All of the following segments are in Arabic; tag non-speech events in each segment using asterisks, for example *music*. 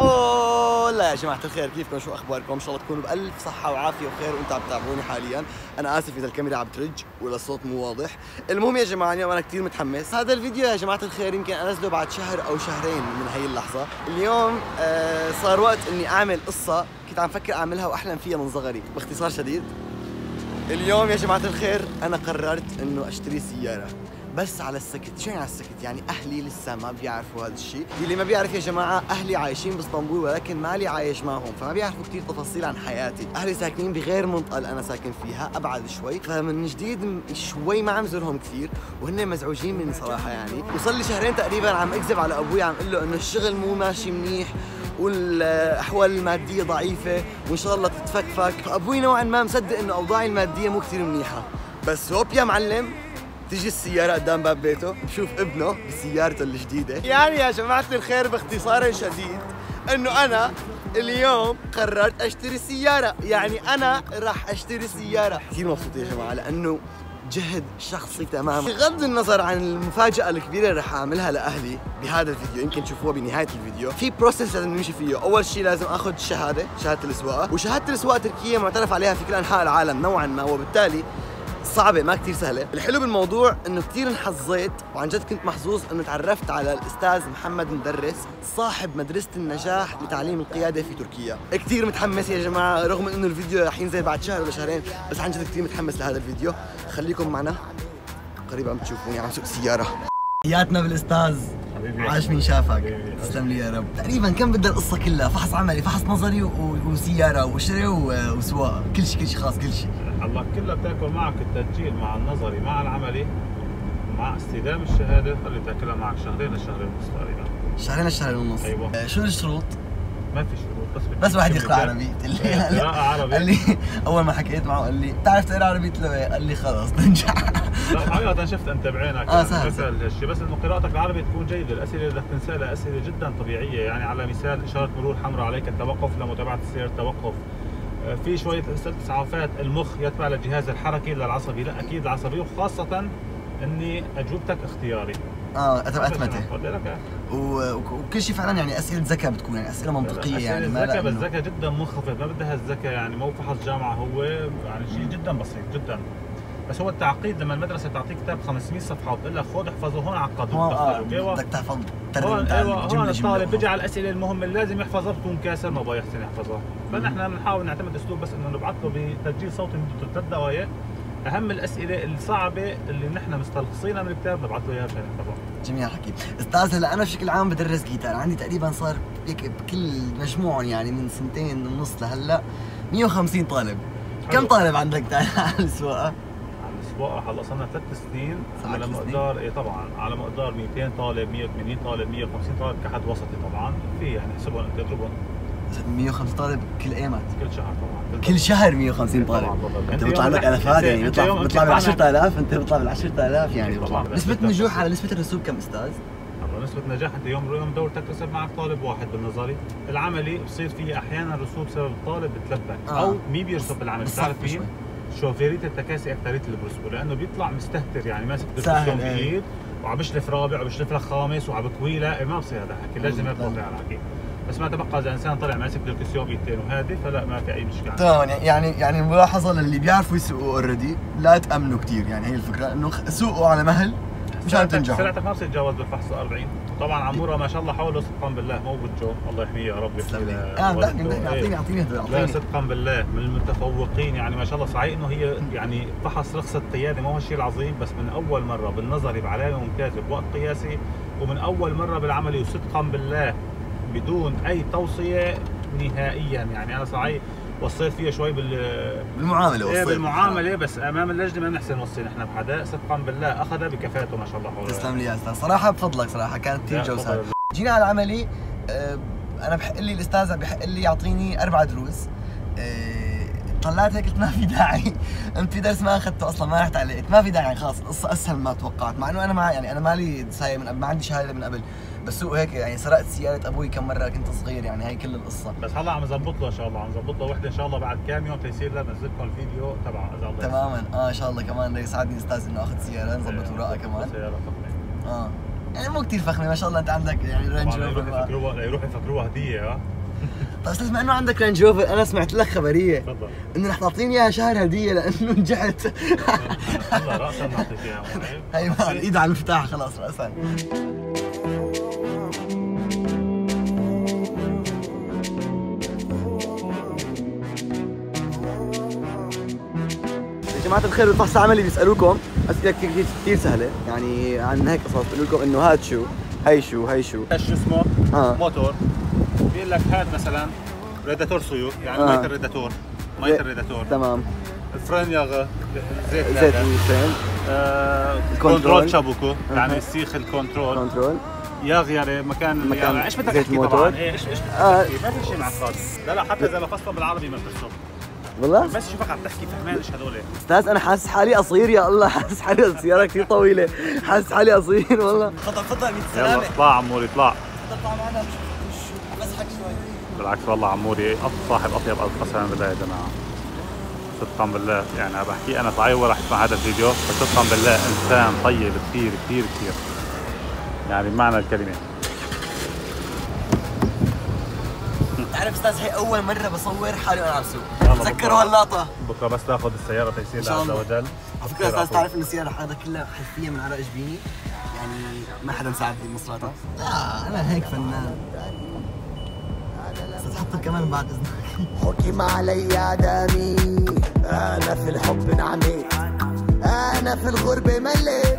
اوه لا يا جماعة الخير كيفكم؟ شو أخباركم؟ إن شاء الله تكونوا بألف صحة وعافية وخير وأنتم عم تتابعوني حاليا. أنا آسف إذا الكاميرا عم ترج ولا الصوت مو واضح. المهم يا جماعة اليوم أنا كثير متحمس. هذا الفيديو يا جماعة الخير يمكن أنزله بعد شهر أو شهرين من هي اللحظة. اليوم آه صار وقت إني أعمل قصة كنت عم فكر أعملها وأحلم فيها من صغري باختصار شديد. اليوم يا جماعة الخير أنا قررت إنه أشتري سيارة. بس على السكت شو يعني على السكت؟ يعني أهلي لسه ما بيعرفوا هذا الشيء اللي ما بيعرف يا جماعة أهلي عايشين بإسطنبول ولكن مالي عايش معهم فما بيعرفوا كثير تفاصيل عن حياتي. أهلي ساكنين بغير منطقة اللي أنا ساكن فيها أبعد شوي. فمن جديد شوي ما عم زورهم كثير وهن مزعوجين مني صراحة يعني. وصل لي شهرين تقريبا عم أكذب على أبوي عم أقول له إنه الشغل مو ماشي منيح والأحوال المادية ضعيفة وإن شاء الله تتفكفك. فأبوي نوعا ما مصدق إنه أوضاعي المادية مو كثير منيحة. بس هوب يا معلم تيجي السيارة قدام باب بيته بشوف ابنه بسيارته الجديدة. يعني يا جماعة الخير باختصار شديد إنه أنا اليوم قررت أشتري سيارة. يعني أنا راح أشتري سيارة. كثير مبسوط يا جماعة لأنه جهد شخصي تماما. بغض النظر عن المفاجأة الكبيرة اللي رح أعملها لأهلي بهذا الفيديو يمكن تشوفوها بنهاية الفيديو. في بروسيس لازم نمشي فيه. أول شيء لازم آخذ شهادة شهادة السواقة وشهادة السواقة تركية معترف عليها في كل أنحاء العالم نوعا ما وبالتالي صعبة ما كتير سهلة. الحلو بالموضوع إنه كتير انحظيت وعن جد كنت محظوظ إنه تعرفت على الأستاذ محمد مدرس صاحب مدرسة النجاح لتعليم القيادة في تركيا. كتير متحمس يا جماعة رغم إنه الفيديو رح ينزل بعد شهر ولا شهرين بس عن جد كتير متحمس لهذا الفيديو. خليكم معنا. قريب عم تشوفوني عم سوق سيارة حياتنا بالأستاذ. حبيبي. عاش مين شافك. حبيبي. تسلم لي يا رب. تقريبا كم بدها القصة كلها؟ فحص عملي فحص نظري و- و- وسيارة وشراء و- وسواقة كل شيء كل شيء خلاص كل شيء الله كلها بتاكل معك التسجيل مع النظري مع العملي مع استلام الشهادة. خلي تاكلها معك شهرين لشهرين ونص تقريبا. شهرين الشهر ونص. أيوة. آه، شو الشروط؟ ما في شروط بس بس واحد يقرأ. عربي قلت لي إيه، قراءة عربي قال لي أول ما حكيت معه قال لي بتعرف تقرأ عربي قلت له إيه؟ قال لي خلص *laughs* تنجح. لا حقيقة شفت أنت بعينك يعني سهل، هالشيء بس انه قراءتك العربي تكون جيدة، الأسئلة اللي بدك تنسالها أسئلة جدا طبيعية. يعني على مثال إشارة مرور حمراء عليك التوقف لمتابعة السير التوقف في شوية أسئلة اسعافات المخ يتبع للجهاز الحركي للعصبي، لا أكيد العصبي وخاصة إني أجوبتك اختياري. آه اتمته وك- وكل شيء فعلا يعني أسئلة ذكاء بتكون يعني أسئلة منطقية يعني ما الذكاء بس الذكاء جدا منخفض ما بدها الذكاء يعني مو فحص جامعة هو يعني شيء جدا بسيط جدا. بس هو التعقيد لما المدرسة تعطيك كتاب 500 صفحة وتقول لك خذ احفظه هون هون آه وتدخله كيف بدك تحفظ هون أيوه هون الطالب بيجي على الأسئلة المهمة اللي لازم يحفظها بتكون كاسر ما بقى يحسن يحفظها. فنحن بنحاول نعتمد أسلوب بس إنه نبعث له بتسجيل صوتي مدته ثلاث دقائق أهم الأسئلة الصعبة اللي نحن مستلخصينها من الكتاب نبعث له إياها عشان يحفظها. جميل الحكي أستاذ هلا أنا بشكل عام بدرس جيتار. عندي تقريبا صار هيك بكل مجموعهم يعني من سنتين ونص لهلأ 150 طالب. كم حلو. طالب عندك على السواقة؟ هلا صرنا ثلاث سنين على؟ مقدار إيه طبعا على مقدار 200 طالب 180 طالب 150 طالب كحد وسطي طبعا في يعني احسبهم أنت اضربهم 150 طالب كل ايمت كل شهر طبعا كل شهر 150 طبعاً، طالب. أنت بيطلع لك الافات يعني بيطلع بيطلع بال امتحانك- 10000 أنت بيطلع بال 10000 يعني طبعاً. نسبة جداً. نجوح على نسبة الرسوب كم أستاذ؟ والله نسبة نجاح أنت يوم يوم دورتك رسب معك طالب واحد بالنظري، العملي بصير فيه أحيانا رسوب بسبب الطالب بتلبك آه. أو مين بيرسب بالعمل بتعرف مين؟ شوي. شوفيرية التكاسي اكثرية اللي بيرسبوا لأنه بيطلع مستهتر يعني ماسك دركسيون إيه. بايد وعم بشلف رابع وبشلف لك خامس وعم بكوي لا إيه، ما بصير هذا الحكي لازم يبقى مم. على الحكي بس ما تبقى إذا إنسان طلع ماسك دركسيون بايدتين وهادي فلا ما في أي مشكلة تمام يعني يعني الملاحظة للي بيعرفوا يسوقوا already لا تأمنوا كثير يعني هي الفكرة إنه سوقوا على مهل مشان تنجحوا سرعتك ما بتصير تتجاوز بالفحص 40 طبعا عمورة ما شاء الله حوله صدقا بالله. مو بوجهه الله يحميه يا رب. إيه. اعطيني اعطيني لا صدقا بالله. من المتفوقين. يعني ما شاء الله صحيح إنه هي يعني فحص رخصة قيادة. ما هو الشيء العظيم. بس من أول مرة بالنظري بعلامه ممتازه بوقت قياسي. ومن أول مرة بالعملي. وصدقا بالله. بدون أي توصية نهائيا. يعني أنا صحيح وصيت فيها شوي بال بالمعاملة إيه وصيت. بالمعاملة بس أمام اللجنة ما بنحسن نوصي نحن بحدا. صدقا بالله أخذها بكفاءته ما شاء الله. حول تسلم لي يا أستاذ. صراحة بفضلك صراحة. كانت كثير جوسات. جينا على العملي آه، أنا بحق لي الأستاذ بحق لي يعطيني أربع دروس. آه، طلعت هيك قلت ما في داعي. *laughs* أنت في درس ما أخذته أصلا ما رحت عليه. ما في داعي خلاص. القصة اسهل ما توقعت. مع إنه أنا ما يعني أنا مالي سايق من قبل ما عندي شهادة من قبل. بس سوق هيك يعني سرقت سيارة أبوي كم مرة كنت صغير يعني هي كل القصة. بس هلا عم نظبط له إن شاء الله عم نظبط له وحدة إن شاء الله بعد كام يوم تيصير لا بنزل لكم الفيديو تبع إذا الله تماما. آه إن شاء الله كمان بده يساعدني الاستاذ إنه أخذ سيارة نظبط وراءها كمان. سيارة فخمة. آه. يعني مو كثير فخمة ما شاء الله أنت عندك يعني رينج روفر يروحوا يفكروها هدية ها؟ *laughs* طيب أستاذ بما إنه عندك رينج روفر أنا سمعت لك خبرية تفضل. إنه رح تعطيني إياها شهر هدية لأنه نجحت. *laughs* هلا راسا نعطيك إياها *laughs* هي ما الايد على المفتاح خلاص راسا. يا جماعة الخير بالفحص العملي بيسألوكم أسئلة كثير كثير كثير سهلة يعني عن هيك قصص بيقولوا لكم إنه هاد شو هي شو هي شو شو اسمه؟ آه. موتور بيقول لك هات مثلا ريداتور سيوف يعني آه. مية الريداتور مية الريداتور تمام الفرن يغ زيت زيت آه، كنترول. شابوكو يعني. السيخ الكنترول كنترول يغير مكان مكان. إيش بدك تحكي. طبعا إيش إيش بدك آه. تحكي ما في شيء معقد لا لا حتى إذا لفظتها بالعربي ما بترسم والله بس شوفك عم تحكي فهمان إيش هذول أستاذ أنا حاسس حالي قصير يا الله. حاسس حالي السيارة كثير طويلة. حاسس حالي قصير والله. تفضل تفضل يلا اطلع عموري اطلع. تطلع معنا بزحك شوي. بالعكس والله عموري صاحب أطيب قسما بالله يا جماعة صدقا بالله يعني عم بحكي أنا صحيح ولا اسمع هذا الفيديو. بس صدقا بالله إنسان طيب كثير كثير كثير يعني بمعنى الكلمة. تعرف أستاذ هي أول مرة بصور حالي وأنا عم سوق يلا تذكروا بكرة. هاللقطة؟ بكرة بس تاخذ السيارة تيسير عز. وجل على فكرة أستاذ تعرف انه السيارة هذا كلها خلفية من عرق جبيني يعني ما حدا مساعدني بمصراتها لا أنا هيك فنان. أستاذ حطها كمان بعد إذنك. حكم علي دمي أنا في الحب انعميت أنا في الغربة مليت.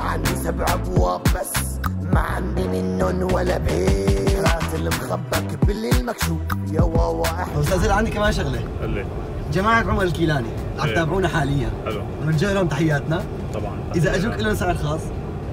عندي سبع أبواب بس. ما عندي منن ولا بيت. رات المخبك بالليل مكشوف. يا واوا إحنا أستاذ عندي كمان شغلة. قل لي. جماعة عمر الكيلاني عم إيه. تتابعونا حاليا. حلو. ونرجع لهم تحياتنا. طبعا. إذا أجوك لهم سعر خاص.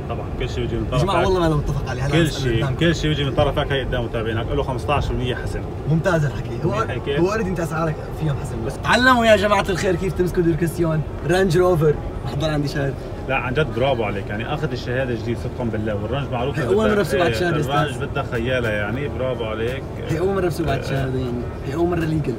طبعا. كل شيء بيجي من طرفك. والله ما أنا متفق عليه. كل شيء. كل شيء بيجي من طرفك. هي قدام متابعينك. له 15% حسن. ممتاز الحكي. هو؟ هو already أنت اسعارك فيهم حسن. بس تعلموا يا جماعة الخير كيف تمسكوا دركسيون رينج روفر حضر عندي شهر لا عن جد برافو عليك. يعني أخذ الشهادة جديد صدقا بالله. والرنج معروف هي بدك- مرة بسوق على إيه، الشهادة أستاذ. الرنج بدها خياله يعني. برافو عليك. هي أول مرة بسوق بعد الشهادة يعني. هي أول مرة legal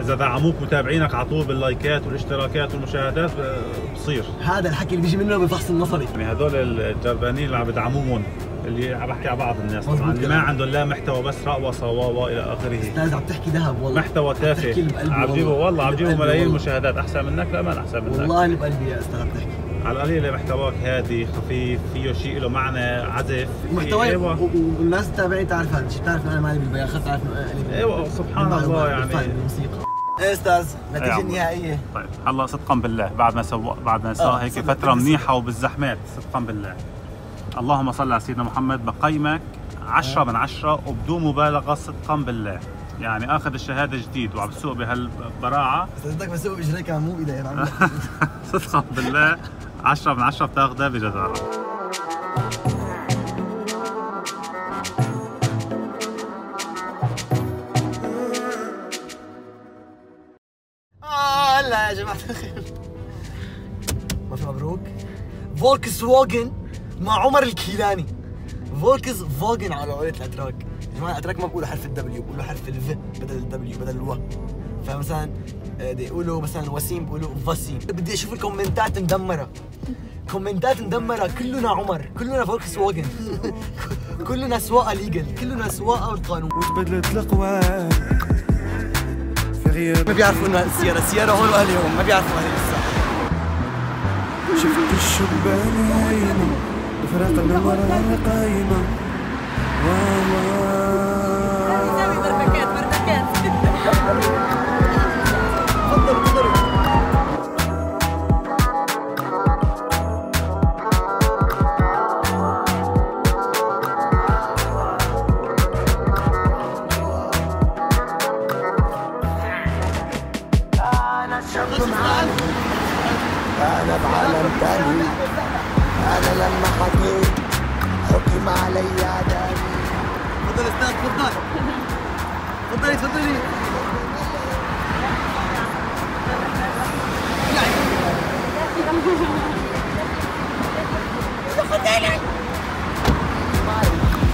إذا دعموك متابعينك على طول باللايكات والاشتراكات والمشاهدات آه، بصير. هذا الحكي اللي بيجي منه بالفحص النظري. يعني هذول الجربانين اللي عم بدعموهم اللي عم بحكي على بعض الناس. طبعا اللي ما. عندهم لا محتوى بس رقوصه و إلى آخره. أستاذ عم تحكي ذهب والله. محتوى تافه عم والله. عم ملايين والله. مشاهدات أحسن منك؟ لا ما أحسن منك. والله اللي بقلبي يا أستاذ عم تحكي. على القليلة محتواك هادي خفيف فيه شيء له معنى عزف محتوى إيوه. و- والناس تتابعني تعرف هذا الشيء بتعرف أنا مالي بالبياخ تعرف انه أنا لي إيوه سبحان الله يعني. بالفن، بالموسيقى إيه أستاذ النتيجه عمو. النهائية. طيب هلا صدقا بالله بعد ما سوى بعد ما سوى آه، هيك فترة. منيحة وبالزحمات صدقا بالله. اللهم صل على سيدنا محمد بقيمك 10 من 10 وبدون مبالغة صدقا بالله. يعني آخذ الشهادة جديد وعم بسوق بهالبراعة. أستاذ بدك بسوق باجري كمان مو بحكي. *laughs* صدقا بالله. 10 من 10 بتاخذها بجدارة آه هلا يا جماعة الخير. مبروك. فولكس واجن مع عمر الكيلاني. فولكس فاجن على قولة الاتراك يا جماعة الاتراك ما بيقولوا حرف الدبليو بيقولوا حرف الف بدل الدبليو بدل ألو فمثلا آه، دي يقولوا مثلا وسيم بيقولوا فاسيم بدي أشوف ال comments ات مدمرة. كومنتات مدمرة كلنا عمر كلنا فولكس واجن كلنا سواقة legal كلنا سواقة بالقانون وتبدلت الأقوال. في غياب ما بيعرفوا انها السيارة السيارة هون واهلهم ما بيعرفوا هذه لسه. شفت الشبان عيني بفراق النمر على قايمة. سامي تفضل تفضلي تفضلي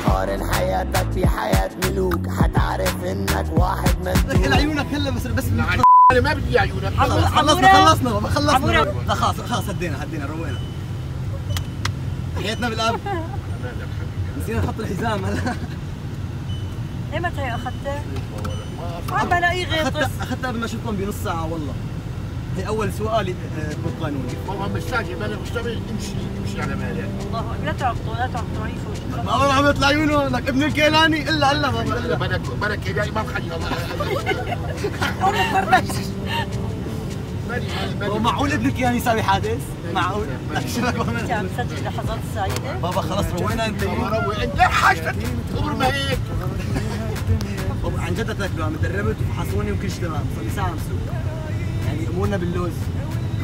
قارن حياتك بحياة ملوك. حتعرف إنك واحد من لك دول. عيونك هلا بس بس أنا ما بدي عيونك خلص- خلصنا. خلصنا خلصنا. لا خلاص خلاص هدينا هدينا روينا. تحياتنا بالاب نسينا نحط الحزام. هلا *laughs* ايمتى هي اخذتها؟ عم بلاقيه غير اخذتها اخذتها قبل ما اشوفكم بنص ساعة والله. هي أول سؤال آه، بالقانون. والله مستعجل مالك مستعجل. امشي امشي على مالك. الله. لا تعبطوا لا تعبطوا عيشوا ما والله عم يطلع عيونه لك ابن الكيلاني إلا الا بابا الا مالك يا ما بخلي الله. هو معقول ابنك يعني يساوي حادث؟ معقول؟ *laughs* شو لك عم تسجل لحظات سعيدة؟ بابا خلص روينا انت. روي انت حاجتك. عمر ما هيك. عن جد تاكلوا عم دربت وفحصوني وكل شيء تمام. صار لي ساعه عم سوق يعني أمورنا باللوز.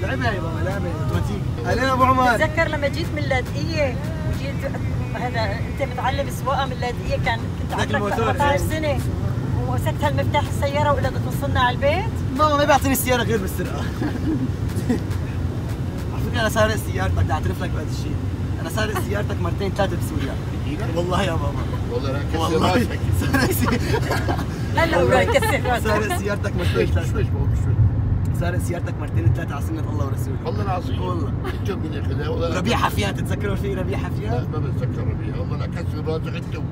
لعبة يا بابا لعبة أوتوماتيك. اهلين أبو عمر. بتذكر لما جيت من اللاذقيه وجيت هذا أنت متعلم سواقه من اللاذقيه كان كنت عمرك الموتور. 14 سنة. ومسكت هالمفتاح السيارة ولا بدك توصلنا على البيت؟ ماما ما بيعطيني السيارة غير بالسرقة. *laughs* على فكرة أنا سارق سيارتك بدي أعترف لك بهذا الشيء. أنا سارق سيارتك مرتين ثلاثة بسوريا. والله يا بابا. والله لا كسر راسك. هلا وراي كسر راسك. سارق سيارتك مرتين بابا شويش سارق سيارتك مرتين ثلاثة على سنة الله ورسوله. والله العظيم. والله. انت من ياخذها والله. لا- ربيع حفيان تتذكروا في ربيع لا حفيان؟ ما بتذكر ربيع والله لا كسر راسك أنت. وين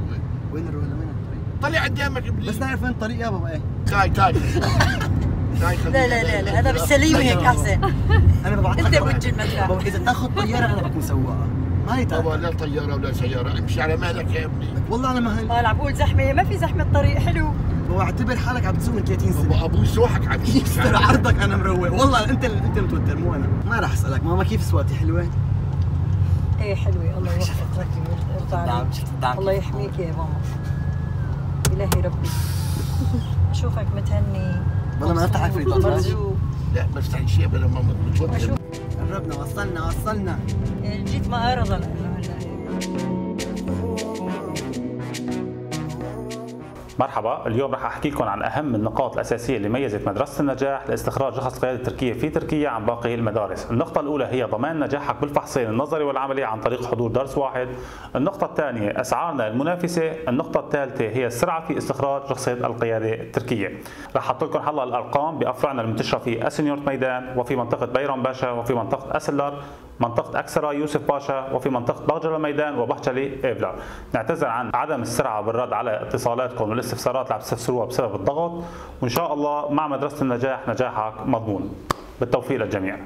وين الطريق؟ طلع قدامك بس نعرف وين الطريق يا بابا إيه. تاي تاي. *laughs* تاي لا لا لا لا أنا بالسليم هيك أحسن. أنا ببعت أنت بوجه المدفع. بابا إذا تاخذ طيارة أنا بكون سواقه بابا تاخذ لا طيارة ولا سيارة امشي على مهلك يا ابني. والله أنا مهلأ طالع بقول زحمة ما في زحمة طريق حلو. بابا اعتبر حالك عم تسوق من 30 سنة. بابا أبوس روحك عم يستر عرضك أنا مروق. والله أنت أنت المتوتر مو أنا. ما راح أسألك. ماما كيف سواقتي حلوة؟ إيه حلوة. الله يوفقك. عليك الدعم الله؟ يحميك يا ماما. إلهي ربي. *laughs* أشوفك متهني. والله ما افتح لك في الإطار. مرزوق لا ما استحي شيء ابدا ماما. متوتر أشوف قربنا وصلنا وصلنا. جيت ما ارضى مرحبا اليوم رح أحكي لكم عن أهم النقاط الأساسية اللي ميزت مدرسة النجاح لاستخراج رخص القياده التركيه في تركيا عن باقي المدارس. النقطة الأولى هي ضمان نجاحك بالفحصين النظري والعملي عن طريق حضور درس واحد. النقطة الثانية أسعارنا المنافسة. النقطة الثالثة هي السرعة في استخراج رخصه القيادة التركية. رح أحط لكم هلا الأرقام بافرعنا المنتشرة في اسنيورت ميدان وفي منطقة بيرم باشا وفي منطقة أسلر. منطقة أكسرا يوسف باشا وفي منطقة بغجلة ميدان وبحجلي إيفلا. نعتذر عن عدم السرعة بالرد على اتصالاتكم والاستفسارات اللي عم تستفسروها بسبب الضغط. وإن شاء الله مع مدرسة النجاح نجاحك مضمون. بالتوفيق للجميع.